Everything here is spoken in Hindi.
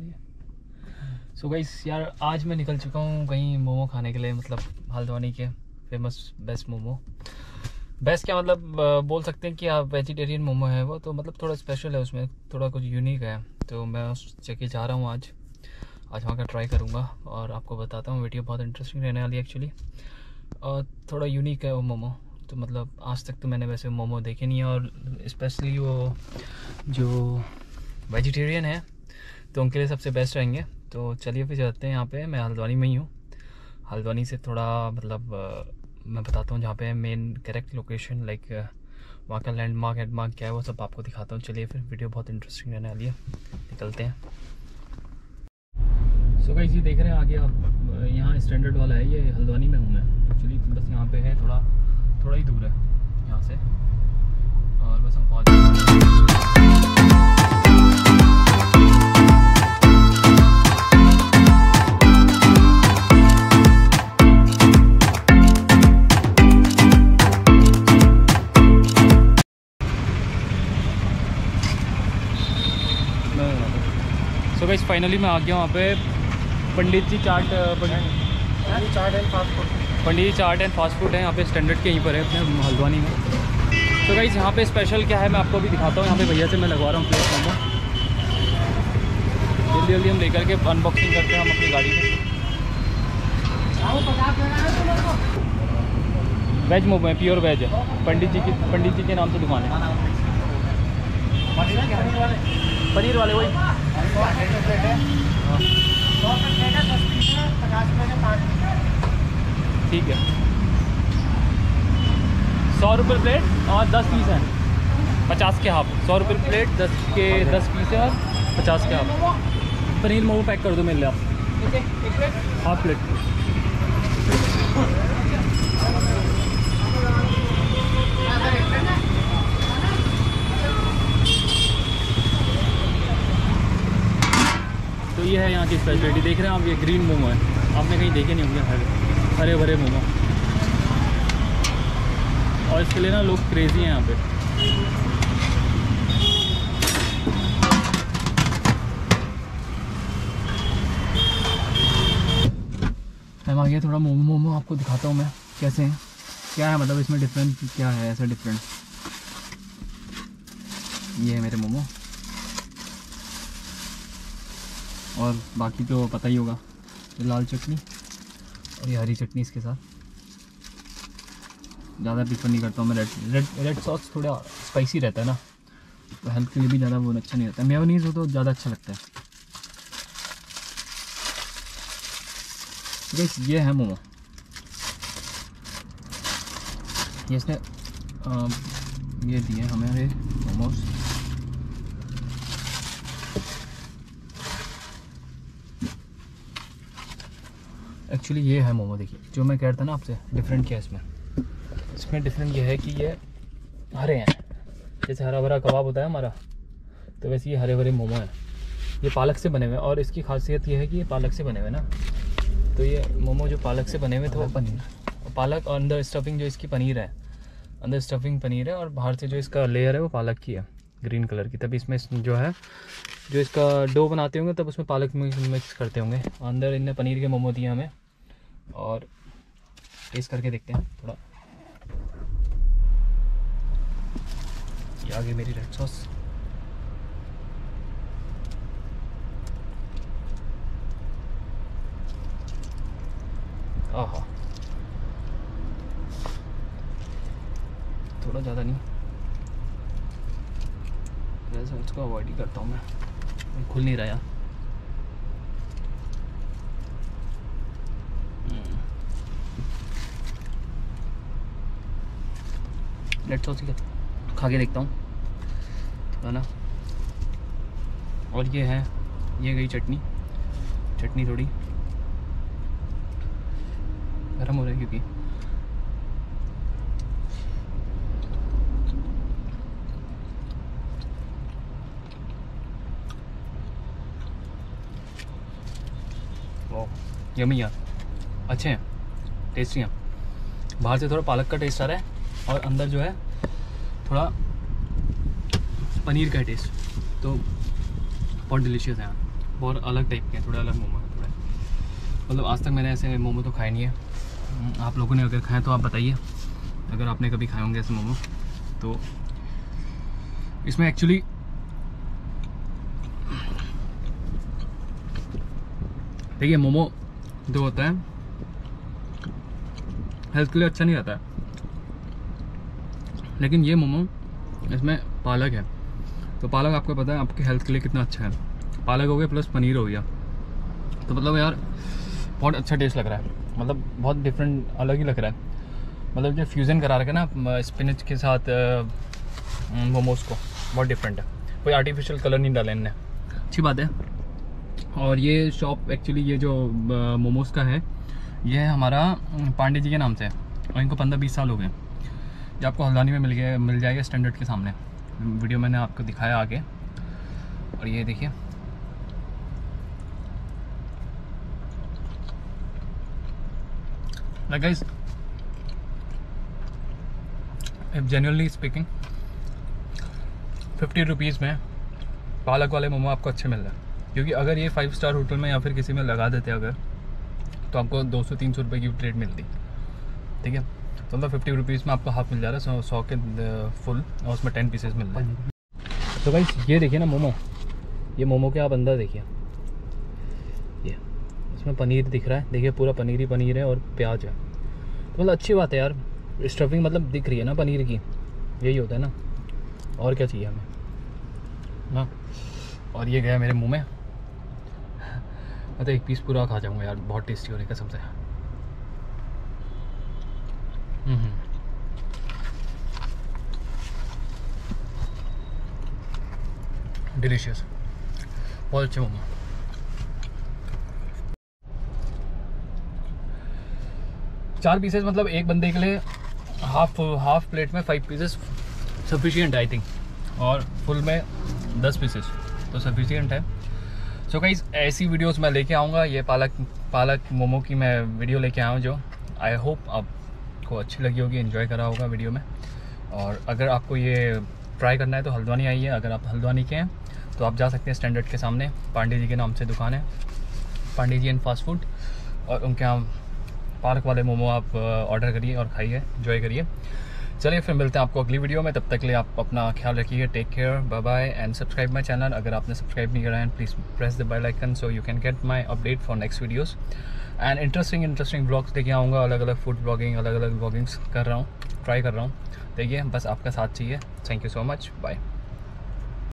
रही है सो so गाइस यार, आज मैं निकल चुका हूँ कहीं मोमो खाने के लिए मतलब हल्द्वानी के फ़ेमस बेस्ट मोमो। बेस्ट क्या मतलब बोल सकते हैं कि आप वेजिटेरियन मोमो है वो तो मतलब थोड़ा स्पेशल है उसमें, थोड़ा कुछ यूनिक है। तो मैं उस जगह जा रहा हूँ आज। आज वहाँ का ट्राई करूँगा और आपको बताता हूँ वीडियो बहुत इंटरेस्टिंग रहने वाली है एक्चुअली और थोड़ा यूनिक है वो मोमो। तो मतलब आज तक तो मैंने वैसे मोमो देखे नहीं है और स्पेशली वो जो वेजिटेरियन है तो उनके लिए सबसे बेस्ट रहेंगे। तो चलिए फिर चलते हैं यहाँ पे। मैं हल्द्वानी में ही हूँ। हल्द्वानी से थोड़ा मतलब मैं बताता हूँ जहाँ पे मेन करेक्ट लोकेशन लाइक वहाँ का लैंडमार्क एंडमार्क क्या है, वो सब आपको दिखाता हूँ। चलिए फिर वीडियो बहुत इंटरेस्टिंग रहने वाली है। निकलते हैं। सो गाइस ये देख रहे हैं आगे आप यहाँ स्टैंडर्ड वाला है। ये हल्द्वानी में हूँ मैं। एक्चुअली बस यहाँ पे है थोड़ा थोड़ा ही दूर है यहाँ से। और बस हम पहुँच सो गाइस फाइनली मैं आ गया वहाँ पे। Pandit ji chaat Pandit chaat and fast food. Pandit ji chaat and fast food है यहाँ पे स्टैंडर्ड के यहीं पर है अपने हल्द्वानी में। तो गाइस यहाँ पे स्पेशल क्या है मैं आपको अभी दिखाता हूँ यहाँ पे भैया से मैं लगवा रहा हूँ प्लेट मोमो जल्दी जल्दी हम लेकर के अनबॉक्सिंग करते हैं हम अपनी गाड़ी में। वेज मोमो है प्योर वेज है। पंडित जी की पंडित जी के नाम से दुकान है। पनीर वाले वही। ठीक है। सौ रुपये प्लेट और दस पीस हैं। पचास के हाफ़। सौ रुपये प्लेट दस के दस पीस है और पचास के हाफ़। पनीर मोमो पैक कर दो मेरे लिए आप। Half plate. तो ये है यहाँ की स्पेशलिटी देख रहे हैं आप, ये ग्रीन मोमो है। आपने कहीं देखे नहीं होंगे, हरे हरे भरे मोमो और इसके लिए ना लोग क्रेजी हैं यहाँ पे। हम आ गया थोड़ा मोमो मोमो आपको दिखाता हूँ मैं, कैसे हैं। क्या है मतलब इसमें डिफरेंट क्या है ऐसा डिफरेंट ये है मेरे मोमो और बाकी तो पता ही होगा ये लाल चटनी और ये हरी चटनी इसके साथ। ज़्यादा प्रीफर नहीं करता हूँ मैं रेड रेड रेड सॉस थोड़ा स्पाइसी रहता है ना तो हेल्थ के लिए भी ज़्यादा वो अच्छा नहीं रहता मेयोनीज हो तो ज़्यादा अच्छा लगता है। Guys, ये है मोमो। ये इसने अ, ये दिए हमें मोमोज। एक्चुअली ये है मोमो देखिए जो मैं कह रहा था ना आपसे डिफरेंट क्या है इसमें? इसमें डिफरेंट ये है कि ये हरे हैं। जैसे हरा भरा कबाब होता है हमारा तो वैसे ये हरे भरे मोमो हैं। ये पालक से बने हुए हैं और इसकी खासियत ये है कि ये पालक से बने हुए हैं ना। तो ये मोमो जो पालक से बने हुए थे वो पनीर। पालक और अंदर स्टफिंग जो इसकी पनीर है अंदर स्टफिंग पनीर है और बाहर से जो इसका लेयर है वो पालक की है ग्रीन कलर की। तभी इसमें जो है जो इसका डो बनाते होंगे तब उसमें पालक मिक्स करते होंगे। अंदर इनने पनीर के मोमो दिए हमें। और टेस्ट करके देखते हैं थोड़ा। ये आ गई मेरी रेड सॉस थोड़ा ज़्यादा नहीं। वैसे इसको अवॉइड ही करता हूँ मैं खुल नहीं रहा यार। लेट्स सॉस ही खा के देखता हूँ। थोड़ा ना और ये है, ये गई चटनी। चटनी थोड़ी। गर्म हो रहा है क्योंकि। यमी यार। अच्छे हैं। टेस्टी हैं। बाहर से थोड़ा पालक का टेस्ट आ रहा है। और अंदर जो है थोड़ा पनीर का टेस्ट तो बहुत डिलीशियस है बहुत अलग टाइप के हैं थोड़े अलग मोमो हैं थोड़े। मतलब आज तक मैंने ऐसे मोमो तो खाए नहीं है। हम्म, आप लोगों ने अगर खाए तो आप बताइए। अगर आपने कभी खाए होंगे ऐसे मोमो तो इसमें एक्चुअली देखिए मोमो जो होता है हेल्थ के लिए अच्छा नहीं रहता है। लेकिन ये मोमो, इसमें पालक है। तो पालक आपको पता है, आपके हेल्थ के लिए कितना अच्छा है। पालक हो गया प्लस पनीर हो गया। तो मतलब यार, बहुत अच्छा टेस्ट लग रहा है। मतलब बहुत डिफरेंट अलग ही लग रहा है। मतलब जो फ्यूज़न करा रखे ना स्पिनच के साथ मोमोज को, बहुत डिफरेंट है। कोई आर्टिफिशियल कलर नहीं डाला इनने। अच्छी बात है। और ये शॉप एक्चुअली ये जो मोमोज का है, ये है हमारा, पांडे जी के नाम से है। और इनको पंद्रह बीस साल हो गए। ये आपको हल्द्वानी में मिल गया, मिल जाएगा स्टैंडर्ड के सामने। वीडियो मैंने आपको दिखाया आगे। और ये देखिए। Genuinely speaking फिफ्टी रुपीज़ में पालक वाले मोमो आपको अच्छे मिल रहे हैं। क्योंकि अगर ये फाइव स्टार होटल में या फिर किसी में लगा देते अगर तो आपको दो सौ, तीन सौ रुपये की प्लेट मिलती। ठीक है? तो मतलब फिफ्टी रुपीज़ में आपको हाफ़ मिल जा रहा है, सौ के फुल और उसमें टेन पीसेस मिल रहे हैं। तो भाई, ये देखिए ना मोमो। ये मोमो के आप अंदर देखिए। ये, इसमें पनीर दिख रहा है। देखिए, पूरा पनीर ही पनीर है और प्याज है। तो मतलब अच्छी बात है यार। स्टफिंग मतलब दिख रही है ना पनीर की। यही होता है ना। और क्या चाहिए हमें? ना? और ये गया मेरे मुँह में। मैं तो एक पीस पूरा खा जाऊँगा यार। बहुत टेस्टी हो रही कसम डिलीशियस बहुत अच्छे मोमो चार पीसेस मतलब एक बंदे के लिए हाफ़ हाफ़ प्लेट में five pieces sufficient I think और फुल में दस पीसेस तो सफिशियंट है। सो so गाइज़ ऐसी वीडियोस मैं लेके आऊँगा। ये पालक पालक मोमो की मैं वीडियो लेके आया हूँ जो आई होप आपको अच्छी लगी होगी इन्जॉय करा होगा वीडियो में। और अगर आपको ये ट्राई करना है तो हल्द्वानी आइए, अगर आप हल्द्वानी के हैं तो आप जा सकते हैं स्टैंडर्ड के सामने। पांडे जी के नाम से दुकान है। Pandey ji and fast food. और उनके यहाँ पार्क वाले मोमो आप ऑर्डर करिए और खाइए इन्जॉय करिए। चलिए फिर मिलते हैं आपको अगली वीडियो में। तब तक के लिए आप अपना ख्याल रखिए। Take care bye bye and subscribe my channel अगर आपने सब्सक्राइब नहीं करा है please press the bell icon so you can get my update for next videos and interesting interesting blogs देखिए आऊँगा। अलग अलग फ़ूड ब्लॉगिंग अलग अलग ब्लॉगिंग्स कर रहा हूँ। ट्राई कर रहा हूँ। देखिए बस आपका साथ चाहिए। Thank you so much bye